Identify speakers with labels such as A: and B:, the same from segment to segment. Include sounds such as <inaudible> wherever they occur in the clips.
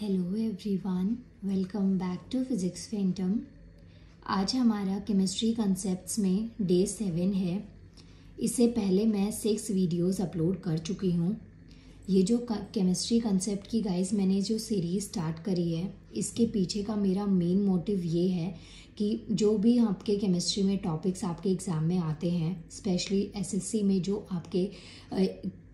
A: Hello everyone welcome back to physics phantom आज हमारा chemistry concepts में डे सेवन है। इससे पहले मैं सिक्स वीडियोस अपलोड कर चुकी हूँ। ये जो केमिस्ट्री कंसेप्ट की गाइस मैंने जो सीरीज़ स्टार्ट करी है, इसके पीछे का मेरा मेन मोटिव ये है कि जो भी आपके केमिस्ट्री में टॉपिक्स आपके एग्ज़ाम में आते हैं स्पेशली एसएससी में जो आपके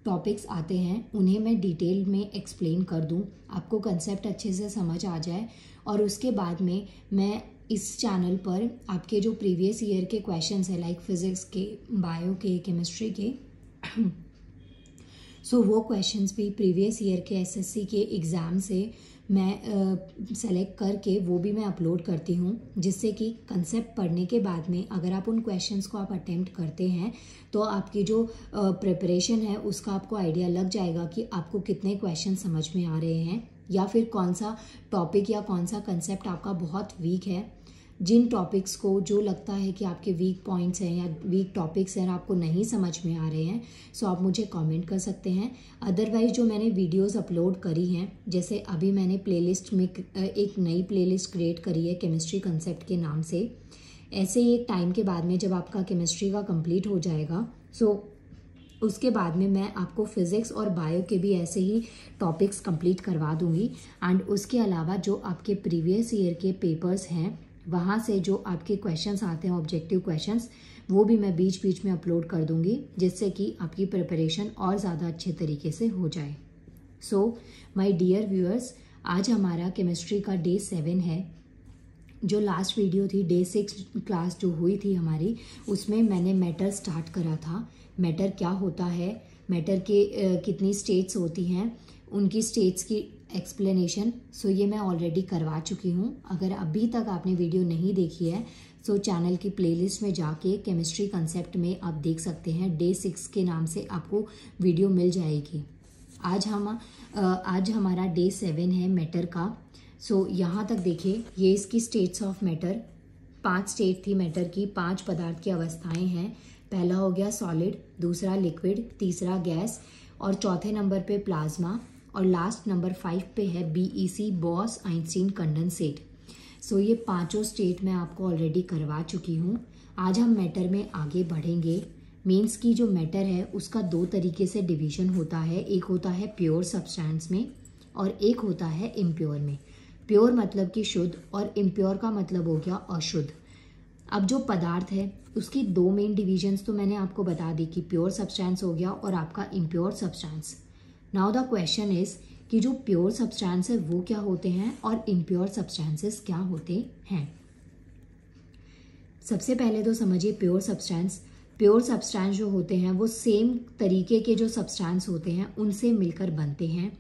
A: टॉपिक्स आते हैं उन्हें मैं डिटेल में एक्सप्लेन कर दूँ आपको कंसेप्ट अच्छे से समझ आ जाए। और उसके बाद में मैं इस चैनल पर आपके जो प्रीवियस ईयर के क्वेश्चंस हैं लाइक फिज़िक्स के बायो के केमिस्ट्री के सो <coughs> so, वो क्वेश्चंस भी प्रीवियस ईयर के एसएससी के एग्ज़ाम से मैं सेलेक्ट करके वो भी मैं अपलोड करती हूँ, जिससे कि कंसेप्ट पढ़ने के बाद में अगर आप उन क्वेश्चंस को आप अटेम्प्ट करते हैं तो आपकी जो प्रिपरेशन है, उसका आपको आइडिया लग जाएगा कि आपको कितने क्वेश्चन समझ में आ रहे हैं, या फिर कौन सा टॉपिक या कौन सा कंसेप्ट आपका बहुत वीक है। जिन टॉपिक्स को जो लगता है कि आपके वीक पॉइंट्स हैं या वीक टॉपिक्स हैं आपको नहीं समझ में आ रहे हैं सो आप मुझे कमेंट कर सकते हैं। अदरवाइज़ जो मैंने वीडियोस अपलोड करी हैं, जैसे अभी मैंने प्लेलिस्ट में एक नई प्लेलिस्ट क्रिएट करी है केमिस्ट्री कंसेप्ट के नाम से। ऐसे ही एक टाइम के बाद में जब आपका केमिस्ट्री का कंप्लीट हो जाएगा सो उसके बाद में मैं आपको फिज़िक्स और बायो के भी ऐसे ही टॉपिक्स कंप्लीट करवा दूँगी। एंड उसके अलावा जो आपके प्रीवियस ईयर के पेपर्स हैं वहाँ से जो आपके क्वेश्चंस आते हैं ऑब्जेक्टिव क्वेश्चंस वो भी मैं बीच बीच में अपलोड कर दूँगी, जिससे कि आपकी प्रिपरेशन और ज़्यादा अच्छे तरीके से हो जाए। सो माय डियर व्यूअर्स आज हमारा केमिस्ट्री का डे सेवन है। जो लास्ट वीडियो थी डे सिक्स क्लास जो हुई थी हमारी, उसमें मैंने मैटर स्टार्ट करा था। मैटर क्या होता है? मैटर के कितनी स्टेट्स होती हैं? उनकी स्टेट्स की एक्सप्लेनेशन सो ये मैं ऑलरेडी करवा चुकी हूँ। अगर अभी तक आपने वीडियो नहीं देखी है सो चैनल की प्लेलिस्ट में जाके केमिस्ट्री कंसेप्ट में आप देख सकते हैं। डे सिक्स के नाम से आपको वीडियो मिल जाएगी। आज हम आज हमारा डे सेवन है मैटर का। सो यहाँ तक देखिए, ये इसकी स्टेट्स ऑफ़ मैटर पाँच स्टेट थी मैटर की, पाँच पदार्थ की अवस्थाएँ हैं। पहला हो गया सॉलिड दूसरा लिक्विड तीसरा गैस और चौथे नंबर पे प्लाज्मा और लास्ट नंबर फाइव पे है B E C Bose Einstein condensate so ये पाँचों स्टेट मैं आपको ऑलरेडी करवा चुकी हूँ। आज हम मैटर में आगे बढ़ेंगे। मेंस की जो मैटर है, उसका दो तरीके से डिवीज़न होता है। एक होता है प्योर सब्सटेंस में और एक होता है इम्प्योर में। प्योर मतलब कि शुद्ध और इम्प्योर का मतलब हो गया अशुद्ध। अब जो पदार्थ है, उसकी दो मेन डिविजन्स तो मैंने आपको बता दी कि प्योर सब्सटेंस हो गया और आपका impure substance now the question is कि जो प्योर सब्सटेंस है वो क्या होते हैं और इनप्योर सब्सटेंसेस क्या होते हैं? सबसे पहले तो समझिए प्योर सब्सटेंस प्योर सब्सटेंस जो होते हैं वो सेम तरीके के जो सब्सटेंस होते हैं उनसे मिलकर बनते हैं।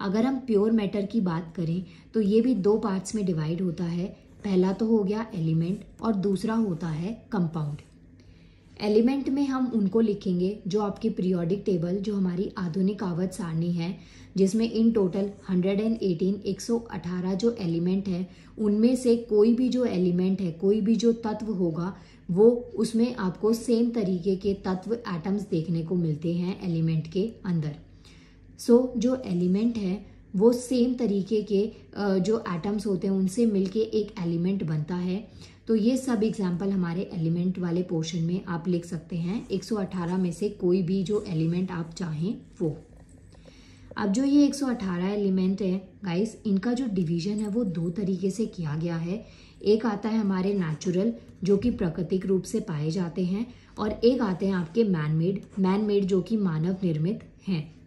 A: अगर हम प्योर मैटर की बात करें तो ये भी दो पार्ट्स में डिवाइड होता है। पहला तो हो गया एलिमेंट और दूसरा होता है कंपाउंड एलिमेंट में हम उनको लिखेंगे जो आपकी पीरियोडिक टेबल जो हमारी आधुनिक आवत सारणी है जिसमें इन टोटल 118 118 जो एलिमेंट है उनमें से कोई भी जो एलिमेंट है कोई भी जो तत्व होगा वो उसमें आपको सेम तरीके के तत्व एटम्स देखने को मिलते हैं एलिमेंट के अंदर। सो so, जो एलिमेंट है वो सेम तरीके के जो एटम्स होते हैं, उनसे मिलके एक एलिमेंट बनता है। तो ये सब एग्ज़ाम्पल हमारे एलिमेंट वाले पोर्शन में आप लिख सकते हैं। 118 में से कोई भी जो एलिमेंट आप चाहें, वो। अब जो ये 118 एलिमेंट है गाइस इनका जो डिवीज़न है, वो दो तरीके से किया गया है। एक आता है हमारे नेचुरल जो कि प्राकृतिक रूप से पाए जाते हैं, और एक आते हैं आपके मैन मेड मैन मेड जो कि मानव निर्मित हैं।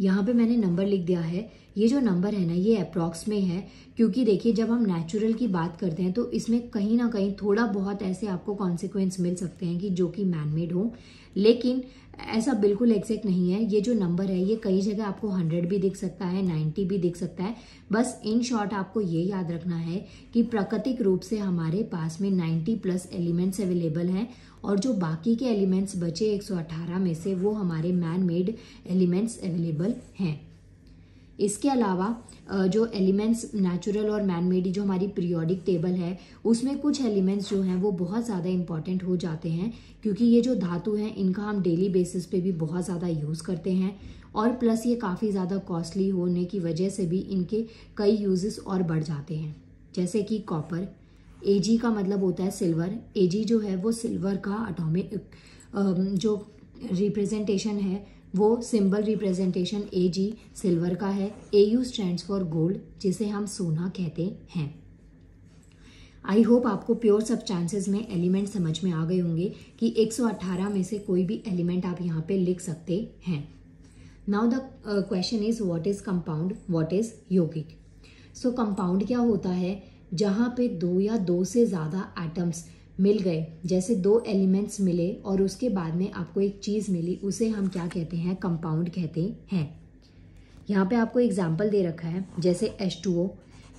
A: यहाँ पे मैंने नंबर लिख दिया है। ये जो नंबर है ना, ये अप्रॉक्स में है, क्योंकि देखिए, जब हम नेचुरल की बात करते हैं तो इसमें कहीं ना कहीं थोड़ा बहुत ऐसे आपको कॉन्सिक्वेंस मिल सकते हैं कि जो कि मैनमेड हो। लेकिन ऐसा बिल्कुल एग्जैक्ट नहीं है। ये जो नंबर है, ये कई जगह आपको हंड्रेड भी दिख सकता है नाइन्टी भी दिख सकता है। बस इन शॉर्ट आपको ये याद रखना है कि प्राकृतिक रूप से हमारे पास में नाइन्टी प्लस एलिमेंट्स अवेलेबल हैं और जो बाकी के एलिमेंट्स बचे 118 में से वो हमारे मैन मेड एलिमेंट्स अवेलेबल हैं। इसके अलावा जो एलिमेंट्स नेचुरल और मैन मेड जो हमारी पीरियोडिक टेबल है, उसमें कुछ एलिमेंट्स जो हैं, वो बहुत ज़्यादा इंपॉर्टेंट हो जाते हैं, क्योंकि ये जो धातु हैं, इनका हम डेली बेसिस पे भी बहुत ज़्यादा यूज़ करते हैं और प्लस ये काफ़ी ज़्यादा कॉस्टली होने की वजह से भी इनके कई यूजेस और बढ़ जाते हैं। जैसे कि कॉपर एजी का मतलब होता है सिल्वर एजी जो है वो सिल्वर का अटोमिक जो रिप्रेजेंटेशन है वो symbol representation A G silver का है. A U stand for gold जिसे हम सोना कहते हैं. आई होप आपको प्योर सब चांसेस में एलिमेंट समझ में आ गए होंगे कि 118 में से कोई भी एलिमेंट आप यहाँ पे लिख सकते हैं. Now the question is what is compound what is yogic so compound क्या होता है? जहाँ पे दो या दो से ज़्यादा एटम्स मिल गए। जैसे दो एलिमेंट्स मिले और उसके बाद में आपको एक चीज़ मिली, उसे हम क्या कहते हैं? कंपाउंड कहते हैं। यहाँ पे आपको एग्ज़ाम्पल दे रखा है, जैसे H two O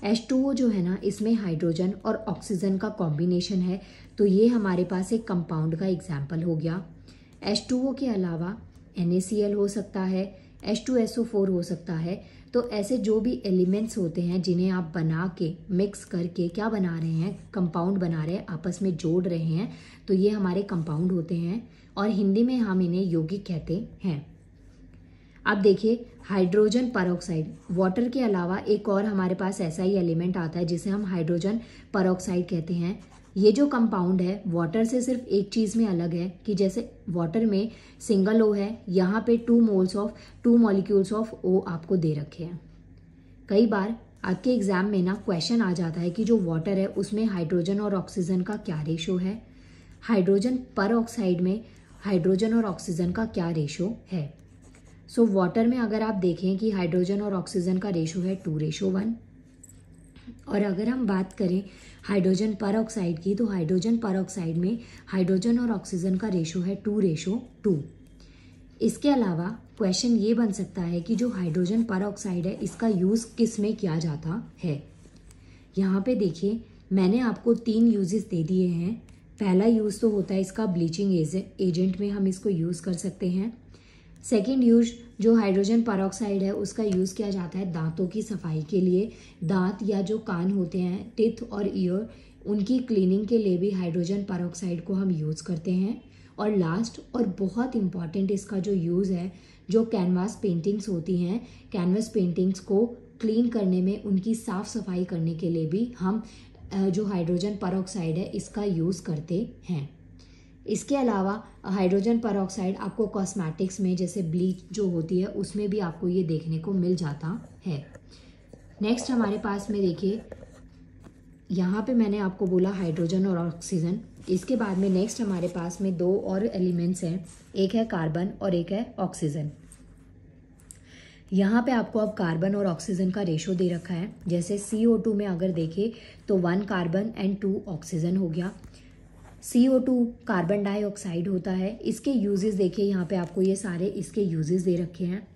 A: H two O जो है ना, इसमें हाइड्रोजन और ऑक्सीजन का कॉम्बिनेशन है। तो ये हमारे पास एक कंपाउंड का एग्ज़ाम्पल हो गया। एच टू ओ के अलावा एन हो सकता है H two S O four हो सकता है। तो ऐसे जो भी एलिमेंट्स होते हैं, जिन्हें आप बना के मिक्स करके क्या बना रहे हैं कंपाउंड बना रहे हैं, आपस में जोड़ रहे हैं तो ये हमारे कंपाउंड होते हैं और हिंदी में हम इन्हें यौगिक कहते हैं। अब देखिए हाइड्रोजन परऑक्साइड वाटर के अलावा एक और हमारे पास ऐसा ही एलिमेंट आता है, जिसे हम हाइड्रोजन परऑक्साइड कहते हैं। ये जो कंपाउंड है वाटर से सिर्फ़ एक चीज़ में अलग है कि जैसे वाटर में सिंगल ओ है यहाँ पे two moles of two molecules of O आपको दे रखे हैं। कई बार आपके एग्ज़ाम में ना क्वेश्चन आ जाता है कि जो वाटर है उसमें हाइड्रोजन और ऑक्सीजन का क्या रेशो है? हाइड्रोजन पर ऑक्साइड में हाइड्रोजन और ऑक्सीजन का क्या रेशो है? सो so, वाटर में अगर आप देखें कि हाइड्रोजन और ऑक्सीजन का रेशो है टू रेशो वन और अगर हम बात करें हाइड्रोजन पर की तो हाइड्रोजन पर में हाइड्रोजन और ऑक्सीजन का रेशो है टू रेशो टू इसके अलावा क्वेश्चन ये बन सकता है कि जो हाइड्रोजन पर है, इसका यूज़ किसमें किया जाता है? यहाँ पे देखिए, मैंने आपको तीन यूजेस दे दिए हैं। पहला यूज़ तो होता है इसका ब्लीचिंग एजेंट में हम इसको यूज़ कर सकते हैं। सेकेंड यूज़ जो हाइड्रोजन परऑक्साइड है, उसका यूज़ किया जाता है दांतों की सफ़ाई के लिए। दांत या जो कान होते हैं, टिथ और ईयर उनकी क्लीनिंग के लिए भी हाइड्रोजन परऑक्साइड को हम यूज़ करते हैं। और लास्ट और बहुत इंपॉर्टेंट इसका जो यूज़ है, जो कैनवास पेंटिंग्स होती हैं कैनवास पेंटिंग्स को क्लीन करने में, उनकी साफ़ सफ़ाई करने के लिए भी हम जो हाइड्रोजन परऑक्साइड है, इसका यूज़ करते हैं। इसके अलावा हाइड्रोजन परऑक्साइड आपको कॉस्मेटिक्स में, जैसे ब्लीच जो होती है, उसमें भी आपको ये देखने को मिल जाता है। नेक्स्ट हमारे पास में देखिए, यहाँ पे मैंने आपको बोला हाइड्रोजन और ऑक्सीजन इसके बाद में नेक्स्ट हमारे पास में दो और एलिमेंट्स हैं, एक है कार्बन और एक है ऑक्सीजन यहाँ पे आपको अब कार्बन और ऑक्सीजन का रेशो दे रखा है। जैसे सी में अगर देखें तो one carbon and two oxygen हो गया। C O two carbon dioxide होता है। इसके यूजेस देखिए, यहाँ पे आपको ये सारे इसके यूजेस दे रखे हैं।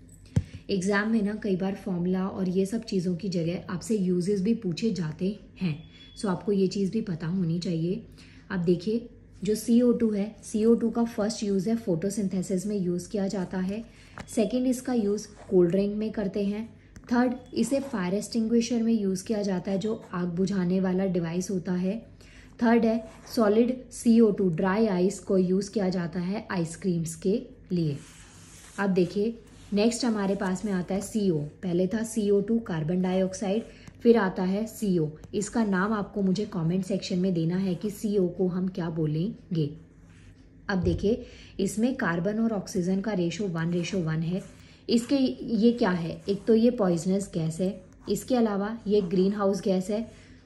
A: एग्ज़ाम में ना कई बार फॉर्मूला और ये सब चीज़ों की जगह आपसे यूजेस भी पूछे जाते हैं। सो आपको ये चीज़ भी पता होनी चाहिए। अब देखिए, जो सी ओ टू है सी ओ टू का फ़र्स्ट यूज़ है फोटोसिंथेसिस में यूज़ किया जाता है। सेकेंड इसका यूज़ कोल्ड ड्रिंक में करते हैं। थर्ड इसे फायर एक्सटिंग्विशर में यूज़ किया जाता है, जो आग बुझाने वाला डिवाइस होता है। थर्ड है solid C O two dry ice को यूज़ किया जाता है आइसक्रीम्स के लिए। अब देखिए नेक्स्ट हमारे पास में आता है सी ओ पहले था C O two carbon dioxide फिर आता है सी ओ इसका नाम आपको मुझे कमेंट सेक्शन में देना है कि सी ओ को हम क्या बोलेंगे। अब देखिए, इसमें कार्बन और ऑक्सीजन का रेशो वन रेशो वन है। इसके, ये क्या है? एक तो ये पॉइजनस गैस है। इसके अलावा ये ग्रीन हाउस गैस है।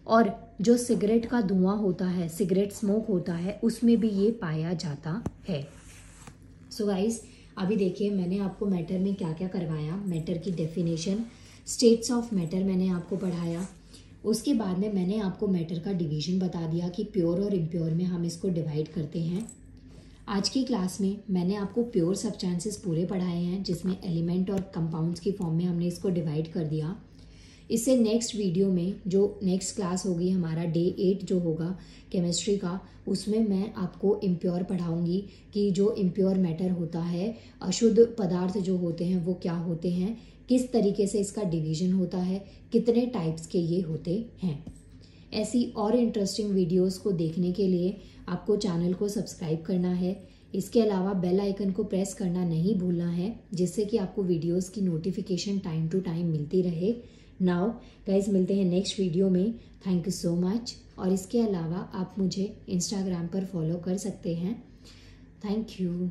A: और जो सिगरेट का धुआँ होता है, सिगरेट स्मोक होता है, उसमें भी ये पाया जाता है। सो so गाइस अभी देखिए मैंने आपको मैटर में क्या क्या करवाया। मैटर की डेफिनेशन स्टेट्स ऑफ़ मैटर मैंने आपको पढ़ाया। उसके बाद में मैंने आपको मैटर का डिवीज़न बता दिया कि प्योर और इम्प्योर में हम इसको डिवाइड करते हैं। आज की क्लास में मैंने आपको प्योर सबचांसेस पूरे पढ़ाए हैं, जिसमें एलिमेंट और कंपाउंड्स की फॉर्म में हमने इसको डिवाइड कर दिया। इससे नेक्स्ट वीडियो में, जो नेक्स्ट क्लास होगी, हमारा डे एट जो होगा केमिस्ट्री का, उसमें मैं आपको इम्प्योर पढ़ाऊँगी कि जो इम्प्योर मैटर होता है, अशुद्ध पदार्थ जो होते हैं, वो क्या होते हैं, किस तरीके से इसका डिवीज़न होता है, कितने टाइप्स के ये होते हैं। ऐसी और इंटरेस्टिंग वीडियोस को देखने के लिए आपको चैनल को सब्सक्राइब करना है। इसके अलावा बेल आइकन को प्रेस करना नहीं भूलना है, जिससे कि आपको वीडियोस की नोटिफिकेशन टाइम टू टाइम मिलती रहे। नाउ गाइज़ मिलते हैं नेक्स्ट वीडियो में. थैंक यू सो मच और इसके अलावा आप मुझे इंस्टाग्राम पर फॉलो कर सकते हैं. Thank you